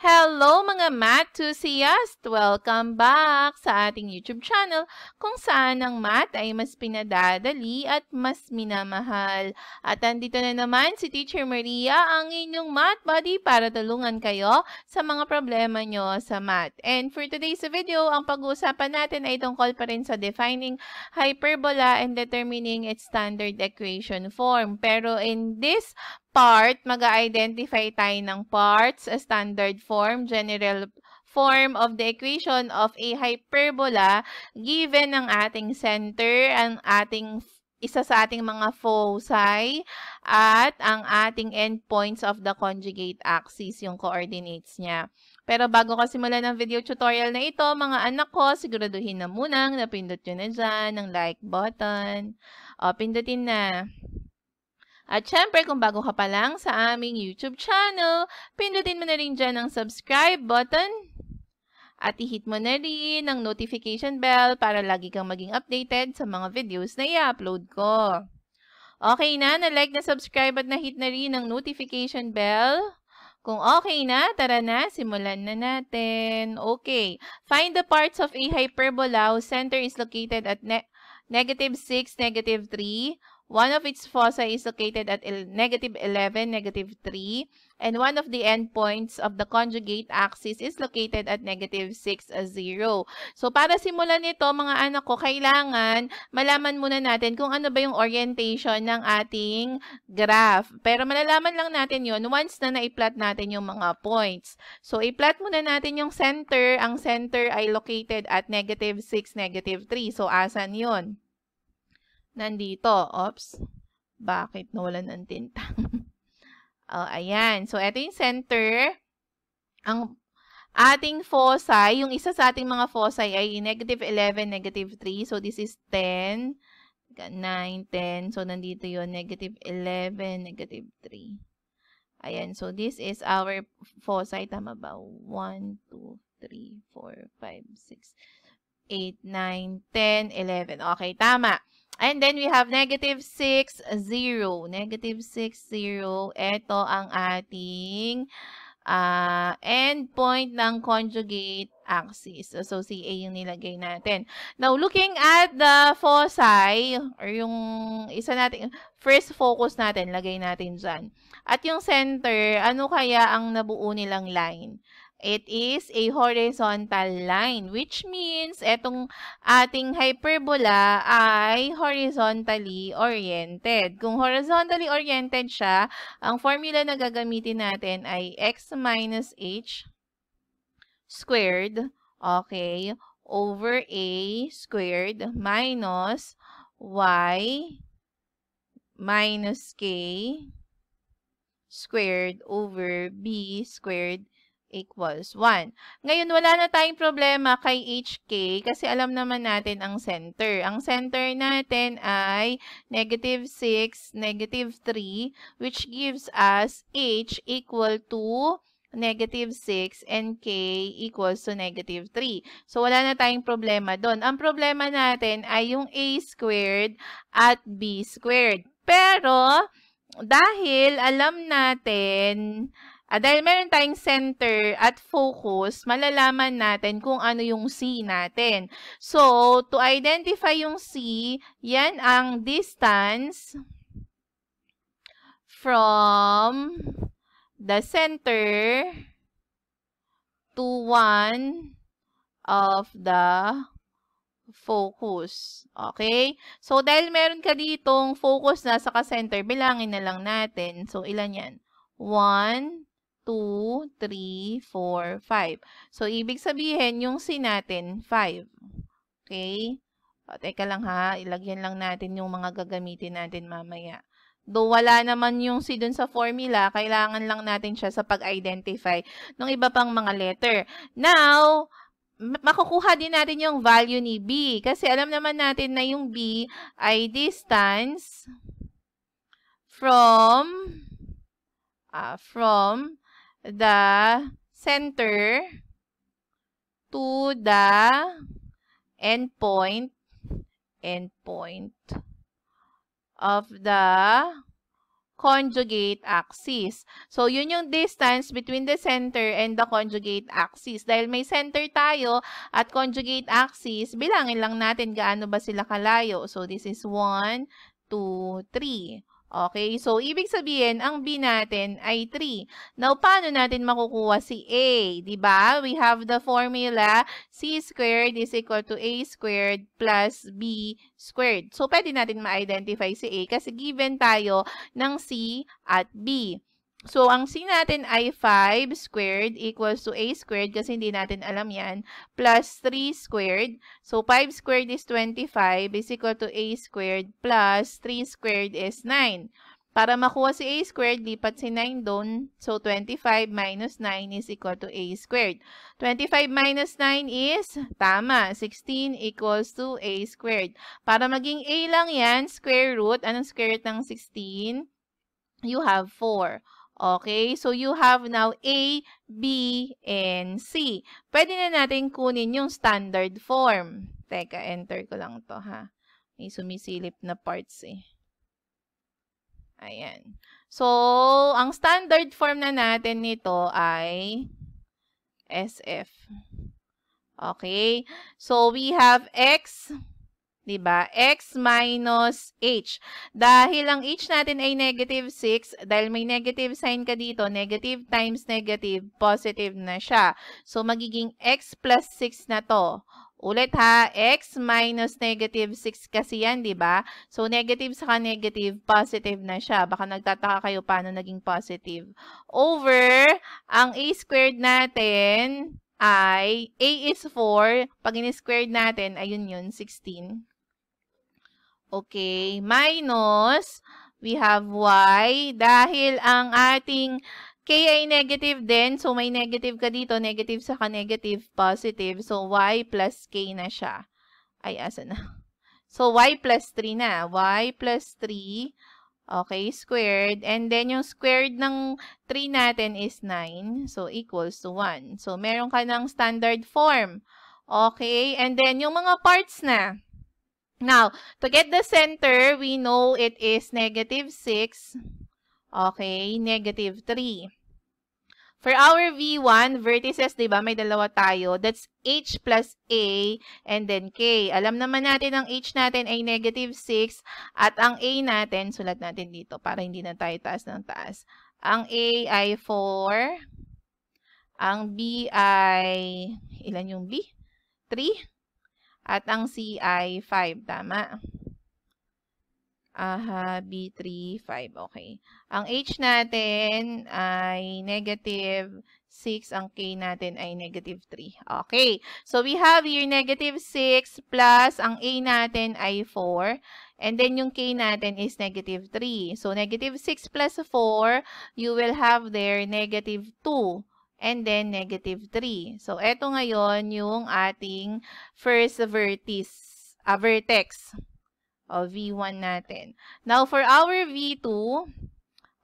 Hello mga math enthusiast! Welcome back sa ating YouTube channel kung saan ang math ay mas pinadadali at mas minamahal. At andito na naman si Teacher Maria, ang inyong math buddy para tulungan kayo sa mga problema nyo sa math. And for today's video, ang pag-uusapan natin ay tungkol pa rin sa defining hyperbola and determining its standard equation form. Pero in this part, mag-identify tayo ng parts, a standard form, general form of the equation of a hyperbola given ang ating center, ang ating isa sa ating mga foci at ang ating endpoints of the conjugate axis, yung coordinates niya. Pero bago ko simulan ng video tutorial na ito, mga anak ko, siguraduhin na munang napindot nyo na dyan ng like button. O, pindutin na. At syempre, kung bago ka pa lang sa aming YouTube channel, pindutin mo na rin dyan ang subscribe button at i-hit mo na rin ang notification bell para lagi kang maging updated sa mga videos na i-upload ko. Okay na, na-like na subscribe at na-hit na rin ang notification bell. Kung okay na, tara na, simulan na natin. Okay, find the parts of a hyperbola whose center is located at ne negative 6, negative 3, One of its foci is located at negative 11, negative 3, and one of the endpoints of the conjugate axis is located at negative 6, 0. So, para simulan nito, mga anak ko, kailangan malaman muna natin kung ano ba yung orientation ng ating graph. Pero malalaman lang natin yon once na na-plot natin yung mga points. So, i-plot muna natin yung center. Ang center ay located at negative 6, negative 3. So, asan yon nandito. Oops. Bakit nawalan ng tinta? oh, ayan. So, ito yung center. Ang ating foci, yung isa sa ating mga foci ay negative 11, negative 3. So, this is 10, 9, 10. So, nandito yon negative 11, negative 3. Ayan. So, this is our foci. Tama ba? 1, 2, 3, 4, 5, 6, 8, 9, 10, 11. Okay, tama. And then we have negative 6, 0. Negative 6, 0. Ito ang ating uh, endpoint ng conjugate axis. So, CA yung nilagay natin. Now, looking at the foci, or yung isa natin, first focus natin, lagay natin dyan. At yung center, ano kaya ang nabuo nilang line? It is a horizontal line, which means etong ating hyperbola ay horizontally oriented. Kung horizontally oriented siya, ang formula na gagamitin natin ay x minus h squared, okay, over a squared minus y minus k squared over b squared equals 1. Ngayon, wala na tayong problema kay HK kasi alam naman natin ang center. Ang center natin ay negative 6, negative 3, which gives us H equal to negative 6 and K equals to negative 3. So, wala na tayong problema doon. Ang problema natin ay yung A squared at B squared. Pero, dahil alam natin Uh, dahil meron tayong center at focus, malalaman natin kung ano yung C natin. So, to identify yung C, yan ang distance from the center to one of the focus. Okay? So, dahil meron ka ditong focus na sa ka-center, bilangin na lang natin. So, ilan yan? 1, 2, 3, 4, 5. So, ibig sabihin, yung C natin, 5. Okay? O, teka lang ha, ilagyan lang natin yung mga gagamitin natin mamaya. Though wala naman yung C dun sa formula, kailangan lang natin siya sa pag-identify ng iba pang mga letter. Now, makukuha din natin yung value ni B. Kasi alam naman natin na yung B ay distance from uh, from the center to the endpoint endpoint of the conjugate axis. So, yun yung distance between the center and the conjugate axis. Dahil may center tayo at conjugate axis, bilangin lang natin gaano ba sila kalayo. So, this is 1, 2, 3. Okay, so ibig sabihin, ang B natin ay 3. Now, paano natin makukuha si A? ba? Diba? We have the formula C squared is equal to A squared plus B squared. So, pwede natin ma-identify si A kasi given tayo ng C at B. So, ang C natin ay 5 squared equals to A squared kasi hindi natin alam yan, plus 3 squared. So, 5 squared is 25 is equal to A squared plus 3 squared is 9. Para makuha si A squared, lipat si 9 doon. So, 25 minus 9 is equal to A squared. 25 minus 9 is, tama, 16 equals to A squared. Para maging A lang yan, square root. Anong square root ng 16? You have 4. Okay, so you have now A, B, and C. Pwede na natin kunin yung standard form. Teka, enter ko lang to ha. May sumisilip na parts eh. Ayan. So, ang standard form na natin nito ay SF. Okay? So, we have X 'di ba? X minus H. Dahil ang H natin ay negative 6, dahil may negative sign ka dito, negative times negative, positive na siya. So, magiging X plus 6 na to. Ulit ha, x minus negative 6 kasi yan, di ba? So, negative saka negative, positive na siya. Baka nagtataka kayo paano naging positive. Over, ang a squared natin ay, a is 4. Pag in-squared natin, ayun yun, 16. Okay, minus, we have y. Dahil ang ating k ay negative din, so may negative ka dito, negative sa negative, positive. So, y plus k na siya. Ay, asa na? So, y plus 3 na. y plus 3, okay, squared. And then, yung squared ng 3 natin is 9. So, equals to 1. So, meron ka ng standard form. Okay, and then, yung mga parts na. Now, to get the center, we know it is negative 6. Okay, negative 3. For our V1, vertices, di ba, may dalawa tayo. That's H plus A and then K. Alam naman natin ang H natin ay negative 6 at ang A natin, sulat natin dito para hindi na tayo taas ng taas. Ang A ay 4. Ang B ay, ilan yung B? 3. At ang C ay 5, tama? Aha, B3, 5. Okay. Ang H natin ay negative 6. Ang K natin ay negative 3. Okay. So, we have here negative 6 plus ang A natin ay 4. And then, yung K natin is negative 3. So, negative 6 plus 4, you will have there negative 2 and then negative 3. So, eto ngayon yung ating first vertex, uh, vertex o V1 natin. Now, for our V2,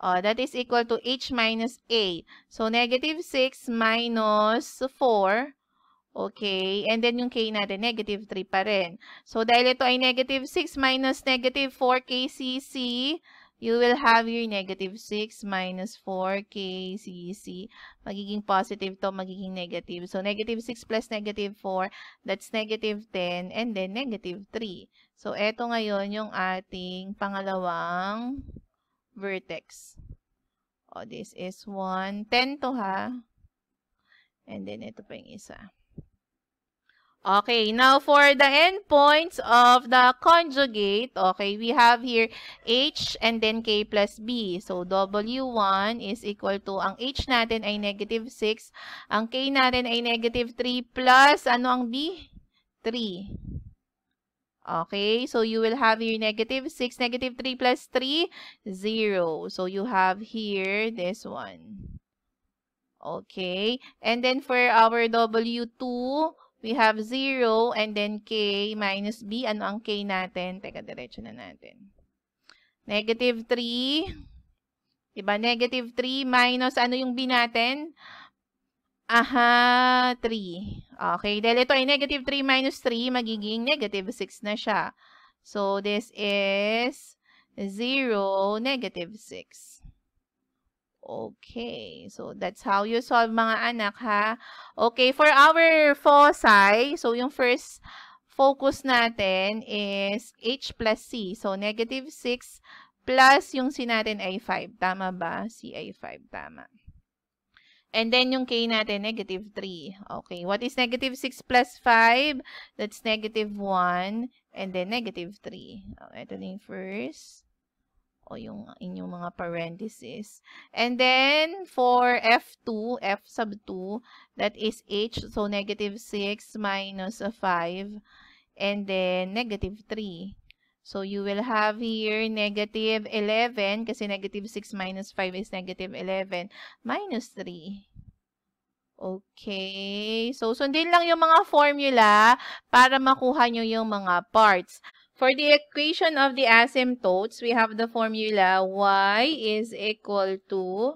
uh, that is equal to H minus A. So, negative 6 minus 4. Okay. And then yung K natin, negative 3 pa rin. So, dahil ito ay negative 6 minus negative 4 KCC, you will have your negative 6 minus 4k cc. Magiging positive to, magiging negative. So, negative 6 plus negative 4, that's negative 10, and then negative 3. So, eto ngayon yung ating pangalawang vertex. O, this is 1. 10 to ha. And then, ito pa yung isa. Okay, now for the endpoints of the conjugate, okay, we have here h and then k plus b. So, w1 is equal to, ang h natin ay negative 6, ang k natin ay negative 3 plus, ano ang b? 3. Okay, so you will have here negative 6, negative 3 plus 3, 0. So, you have here this one. Okay, and then for our w2, we have 0 and then k minus b. Ano ang k natin? Teka, diretso na natin. Negative 3. Diba? Negative 3 minus ano yung b natin? Aha, 3. Okay, dahil ito ay negative 3 minus 3, magiging negative 6 na siya. So, this is 0, negative 6. Okay, so that's how you solve mga anak ha. Okay, for our foci, so yung first focus natin is h plus c. So negative 6 plus yung c natin ay 5. Tama ba? c ay 5. Tama. And then yung k natin, negative 3. Okay, what is negative 6 plus 5? That's negative 1. And then negative 3. Okay, ito na yung first o yung inyong mga parentheses. And then, for F2, F sub 2, that is H, so negative 6 minus 5, and then negative 3. So, you will have here negative 11, kasi negative 6 minus 5 is negative 11, minus 3. Okay. So, sundin lang yung mga formula para makuha nyo yung mga parts. For the equation of the asymptotes, we have the formula y is equal to,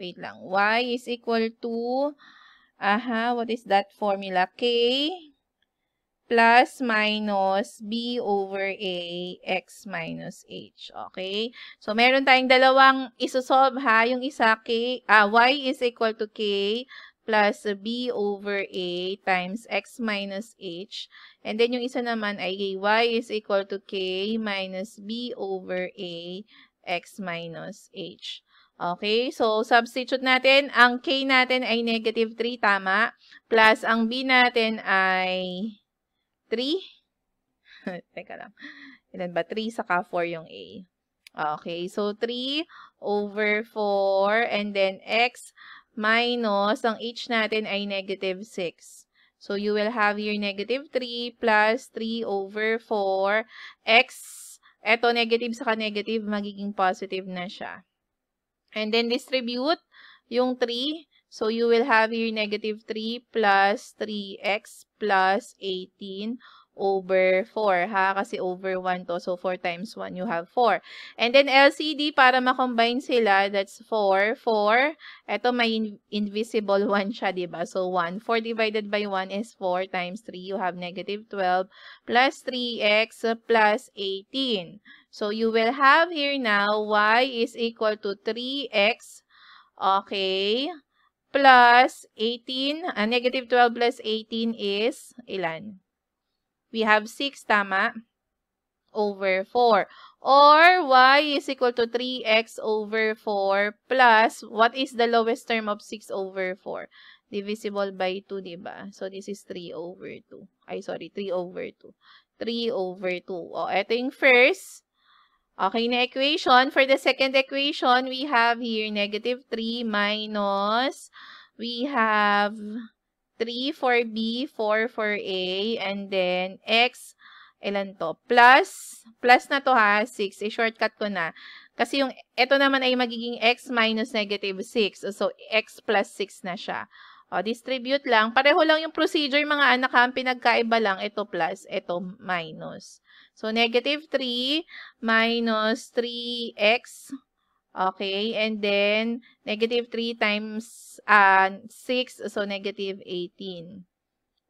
wait lang, y is equal to, aha, what is that formula? k plus minus b over a x minus h. Okay? So, meron tayong dalawang isosolve ha. Yung isa, k, ah, y is equal to k plus b over a times x minus h. And then, yung isa naman ay y is equal to k minus b over a x minus h. Okay, so substitute natin. Ang k natin ay negative 3, tama? Plus, ang b natin ay 3. Teka lang. Ilan ba? 3 saka 4 yung a. Okay, so 3 over 4 and then x minus, ang h natin ay negative 6. So, you will have your negative 3 plus 3 over 4. X, eto negative sa negative, magiging positive na siya. And then, distribute yung 3. So, you will have your negative 3 plus 3x plus 18 over 4, ha? Kasi over 1 to. So, 4 times 1, you have 4. And then, LCD, para makombine sila, that's 4. 4. Ito, may in invisible 1 siya, diba? So, 1. 4 divided by 1 is 4 times 3. You have negative 12 plus 3x plus 18. So, you will have here now, y is equal to 3x, okay, plus 18. Uh, negative 12 plus 18 is ilan? We have 6, tama? Over 4. Or y is equal to 3x over 4 plus, what is the lowest term of 6 over 4? Divisible by 2, diba? So, this is 3 over 2. Ay, sorry, 3 over 2. 3 over 2. O, ito yung first. Okay na equation. For the second equation, we have here negative 3 minus, we have 3 for B, 4 for A, and then X, ilan to? Plus, plus na to ha, 6. I-shortcut ko na. Kasi yung, ito naman ay magiging X minus negative 6. So, X plus 6 na siya. O, distribute lang. Pareho lang yung procedure, mga anak ha. Pinagkaiba lang, ito plus, ito minus. So, negative 3 minus 3X Okay, and then negative 3 times uh, 6, so negative 18.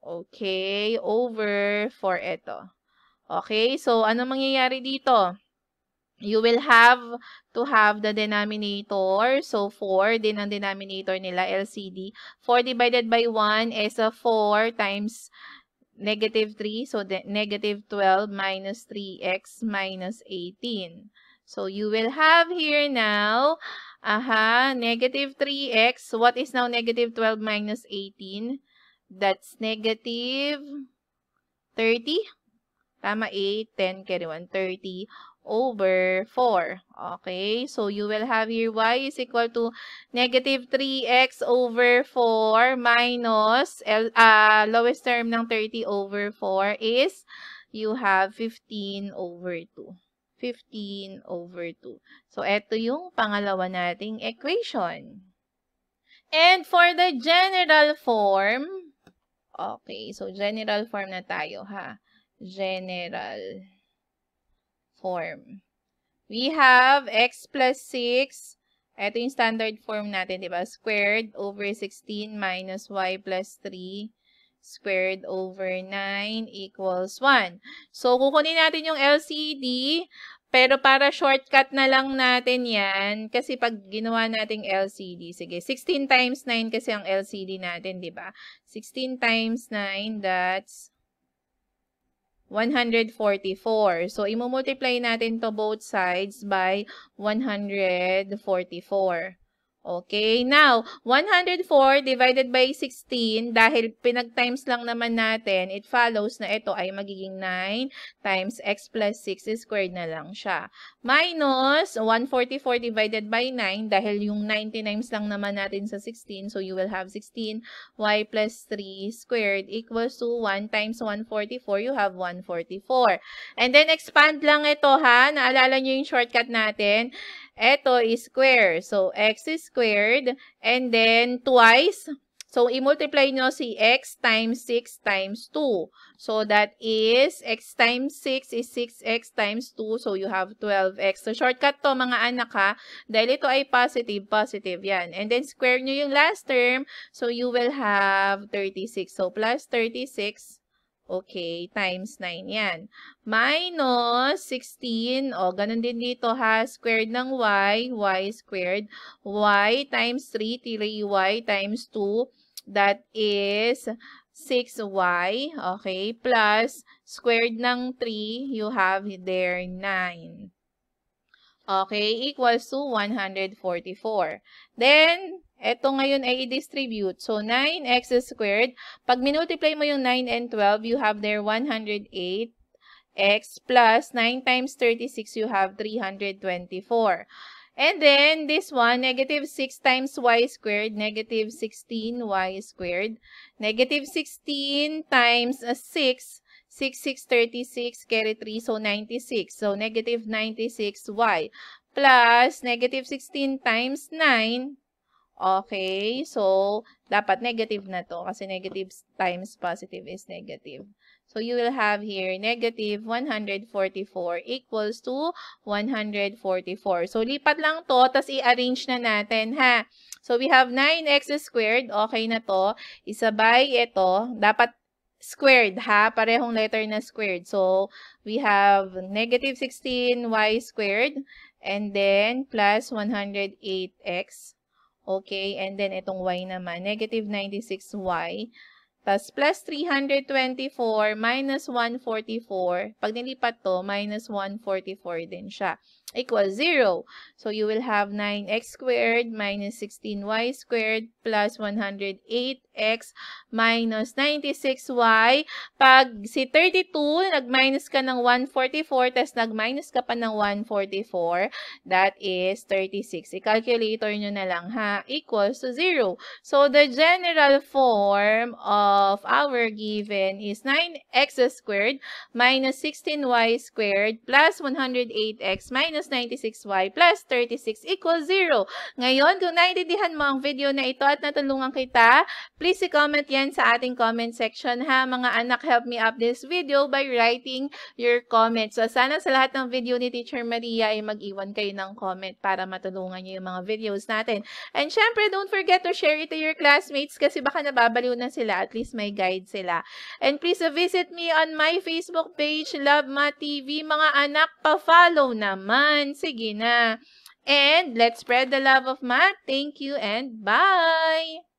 Okay, over 4 ito. Okay, so ano mangyayari dito? You will have to have the denominator. So, 4 din ang denominator nila, LCD. 4 divided by 1 is a 4 times negative 3. So, negative 12 minus 3x minus 18. So, you will have here now, aha, negative 3x. What is now negative 12 minus 18? That's negative 30. Tama, 8, 10, carry 1, 30 over 4. Okay, so you will have here y is equal to negative 3x over 4 minus, uh, lowest term ng 30 over 4 is you have 15 over 2. 15 over 2. So, ito yung pangalawa nating equation. And for the general form, okay, so general form na tayo ha. General form. We have x plus 6. Ito yung standard form natin, di ba? Squared over 16 minus y plus 3 squared over 9 equals 1. So, kukunin natin yung LCD Pero para shortcut na lang natin yan, kasi pag ginawa nating LCD, sige, 16 times 9 kasi ang LCD natin, di ba? 16 times 9, that's 144. So, imumultiply natin to both sides by 144. Okay, now, 104 divided by 16, dahil pinag-times lang naman natin, it follows na ito ay magiging 9 times x plus 6 squared na lang siya. Minus 144 divided by 9, dahil yung 90 times lang naman natin sa 16, so you will have 16y plus 3 squared equals to 1 times 144, you have 144. And then, expand lang ito ha, naalala nyo yung shortcut natin, ito is square. So, x is squared. And then, twice. So, i-multiply nyo si x times 6 times 2. So, that is x times 6 is 6x times 2. So, you have 12x. So, shortcut to mga anak ha. Dahil ito ay positive, positive yan. And then, square nyo yung last term. So, you will have 36. So, plus 36 Okay, times 9 yan. Minus 16, o, ganun din dito ha, squared ng y, y squared, y times 3, 3y times 2, that is 6y, okay, plus squared ng 3, you have there 9. Okay, equals to 144. Then, ito ngayon ay i-distribute. So, 9x squared. Pag minultiply mo yung 9 and 12, you have there 108x plus 9 times 36, you have 324. And then, this one, negative 6 times y squared, negative 16y squared. Negative 16 times 6, 6, 6, 36, carry 3, so 96. So, negative 96y plus negative 16 times 9, Okay, so dapat negative na to kasi negative times positive is negative. So you will have here negative 144 equals to 144. So lipat lang to, tapos i-arrange na natin ha. So we have 9x squared, okay na to. Isabay ito, dapat squared ha, parehong letter na squared. So we have negative 16y squared and then plus 108x Okay, and then itong y naman, negative 96y. Tapos plus 324 minus 144. Pag nilipat to, minus 144 din siya equals 0. So, you will have 9x squared minus 16y squared plus 108x minus 96y. Pag si 32, nag-minus ka ng 144, tapos nag-minus ka pa ng 144, that is 36. I-calculator nyo na lang ha, equals to 0. So, the general form of our given is 9x squared minus 16y squared plus 108x minus minus 96y plus 36 equals 0. Ngayon, kung naiintindihan mo ang video na ito at natulungan kita, please i-comment yan sa ating comment section ha. Mga anak, help me up this video by writing your comments. So, sana sa lahat ng video ni Teacher Maria ay mag-iwan kayo ng comment para matulungan niyo yung mga videos natin. And syempre, don't forget to share it to your classmates kasi baka nababaliw na sila. At least may guide sila. And please visit me on my Facebook page, Love Ma TV. Mga anak, pa-follow naman. Sige na. And let's spread the love of math. Thank you and bye!